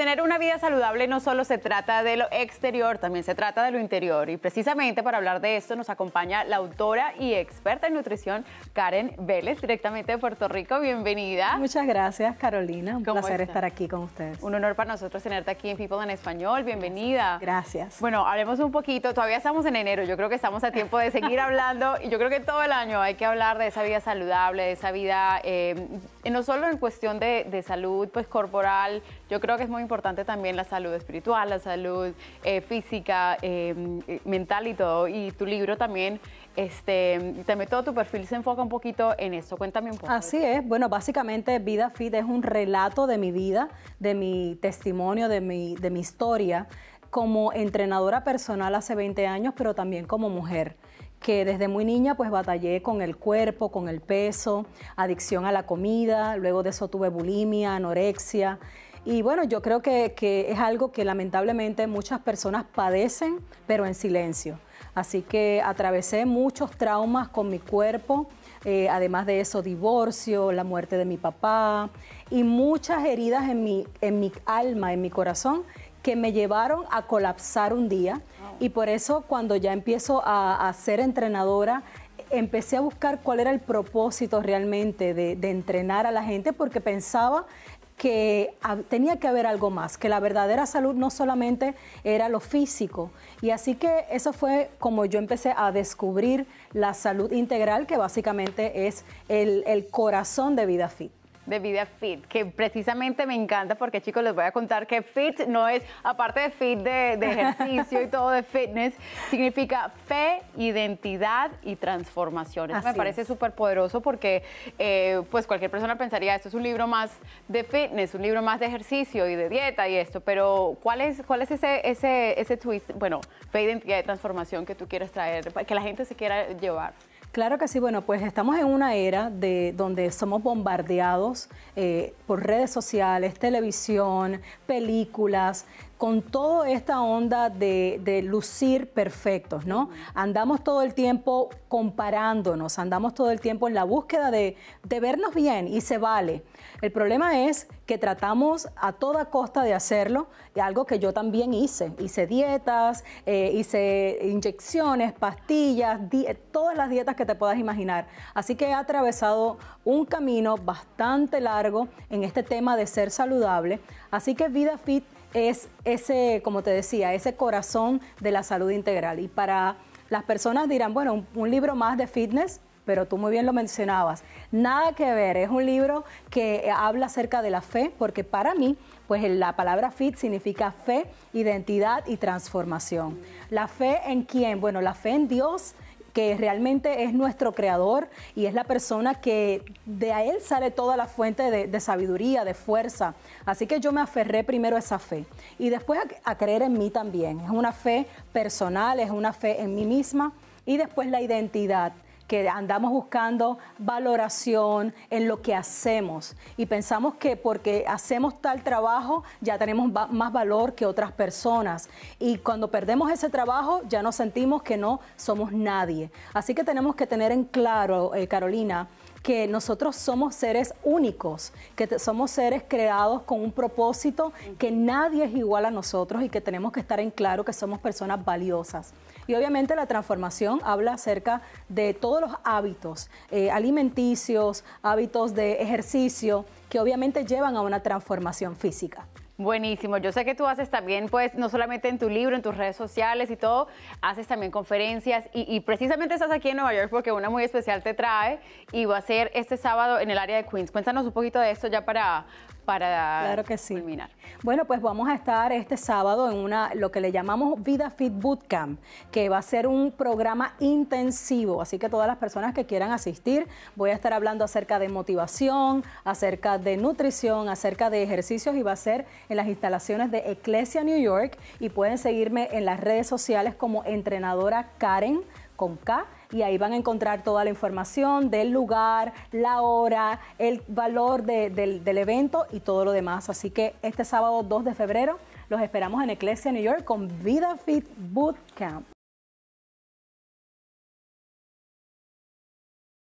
Tener una vida saludable no solo se trata de lo exterior, también se trata de lo interior. Y precisamente para hablar de esto nos acompaña la autora y experta en nutrición Karen Vélez, directamente de Puerto Rico. Bienvenida. Muchas gracias, Carolina. Un placer estar aquí con ustedes. Un honor para nosotros tenerte aquí en People en Español. Bienvenida. Gracias. Bueno, hablemos un poquito. Todavía estamos en enero. Yo creo que estamos a tiempo de seguir hablando. Y yo creo que todo el año hay que hablar de esa vida saludable, de esa vida, eh, no solo en cuestión de, de salud pues, corporal. Yo creo que es muy importante también la salud espiritual, la salud eh, física, eh, mental y todo. Y tu libro también, este, también todo tu perfil se enfoca un poquito en eso. Cuéntame un poco. Así es. Bueno, básicamente Vida Fit es un relato de mi vida, de mi testimonio, de mi, de mi historia como entrenadora personal hace 20 años, pero también como mujer que desde muy niña pues batallé con el cuerpo, con el peso, adicción a la comida, luego de eso tuve bulimia, anorexia y bueno, yo creo que, es algo que lamentablemente muchas personas padecen, pero en silencio. Así que atravesé muchos traumas con mi cuerpo, eh, además de eso, divorcio, la muerte de mi papá y muchas heridas en mi, en mi alma, en mi corazón, que me llevaron a colapsar un día. Y por eso cuando ya empiezo a, ser entrenadora, empecé a buscar cuál era el propósito realmente de, entrenar a la gente porque pensaba que tenía que haber algo más, que la verdadera salud no solamente era lo físico. Y así que eso fue como yo empecé a descubrir la salud integral, que básicamente es el corazón de Vida Fit de vida fit, que precisamente me encanta porque chicos les voy a contar que fit no es, aparte de fit de, ejercicio y todo de fitness, significa fe, identidad y transformación. Eso me parece súper poderoso porque eh, pues cualquier persona pensaría, esto es un libro más de fitness, un libro más de ejercicio y de dieta y esto, pero ¿cuál es, cuál es ese, ese, ese twist, bueno, fe, identidad y transformación que tú quieres traer, que la gente se quiera llevar? Claro que sí, bueno, pues estamos en una era de donde somos bombardeados eh, por redes sociales, televisión, películas, con toda esta onda de, lucir perfectos, ¿no? Andamos todo el tiempo comparándonos, andamos todo el tiempo en la búsqueda de, vernos bien y se vale. El problema es que tratamos a toda costa de hacerlo, y algo que yo también hice. Hice dietas, eh, hice inyecciones, pastillas, todas las dietas que te puedas imaginar. Así que he atravesado un camino bastante largo en este tema de ser saludable. Así que Vida Fit es ese, como te decía, ese corazón de la salud integral. Y para las personas dirán, bueno, un, libro más de fitness, pero tú muy bien lo mencionabas. Nada que ver, es un libro que habla acerca de la fe, porque para mí, pues la palabra fit significa fe, identidad y transformación. La fe en quién? Bueno, la fe en Dios que realmente es nuestro creador y es la persona que de a él sale toda la fuente de, sabiduría, de fuerza. Así que yo me aferré primero a esa fe y después a creer en mí también. Es una fe personal, es una fe en mí misma y después la identidad que andamos buscando valoración en lo que hacemos y pensamos que porque hacemos tal trabajo ya tenemos más valor que otras personas y cuando perdemos ese trabajo ya nos sentimos que no somos nadie. Así que tenemos que tener en claro, eh, Carolina, que nosotros somos seres únicos, que somos seres creados con un propósito, que nadie es igual a nosotros y que tenemos que estar en claro que somos personas valiosas. Y obviamente la transformación habla acerca de todos los hábitos eh, alimenticios, hábitos de ejercicio, que obviamente llevan a una transformación física. Buenísimo. Yo sé que tú haces también, pues, no solamente en tu libro, en tus redes sociales y todo, haces también conferencias y, precisamente estás aquí en Nueva York porque una muy especial te trae y va a ser este sábado en el área de Queens. Cuéntanos un poquito de esto ya para, para claro que sí. Bueno, pues vamos a estar este sábado en una lo que le llamamos Vida Fit Bootcamp, que va a ser un programa intensivo, así que todas las personas que quieran asistir, voy a estar hablando acerca de motivación, acerca de nutrición, acerca de ejercicios y va a ser en las instalaciones de Ecclesia New York y pueden seguirme en las redes sociales como entrenadora Karen con K y ahí van a encontrar toda la información del lugar, la hora, el valor del, evento y todo lo demás. Así que este sábado 2 de febrero los esperamos en Ecclesia, New York con Vida Fit Bootcamp.